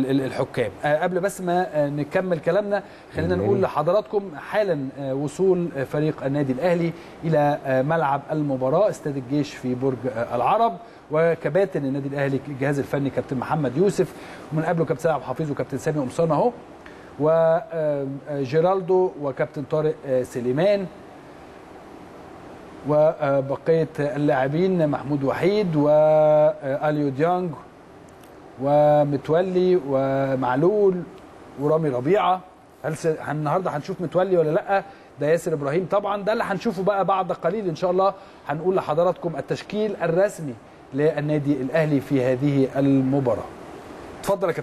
ال- الحكام. آه، قبل بس ما آه، نكمل كلامنا خلينا نقول لحضراتكم حالا آه، وصول فريق النادي الأهلي إلى ملعب المباراة استاد الجيش في برج العرب وكباتن النادي الأهلي الجهاز الفني كابتن محمد يوسف ومن قبله كابتن عبد الحفيظ وكابتن سامي قمصان أهو وجيرالدو وكابتن طارق سليمان وبقيه اللاعبين محمود وحيد واليو ديانج ومتولي ومعلول ورامي ربيعة. هل س... النهارده هنشوف متولي ولا لأ؟ ده ياسر إبراهيم طبعا. ده اللي هنشوفه بقى بعد قليل إن شاء الله. هنقول لحضراتكم التشكيل الرسمي للنادي الأهلي في هذه المباراة. اتفضل يا كابتن.